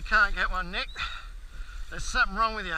you can't get one, Nick, there's something wrong with you.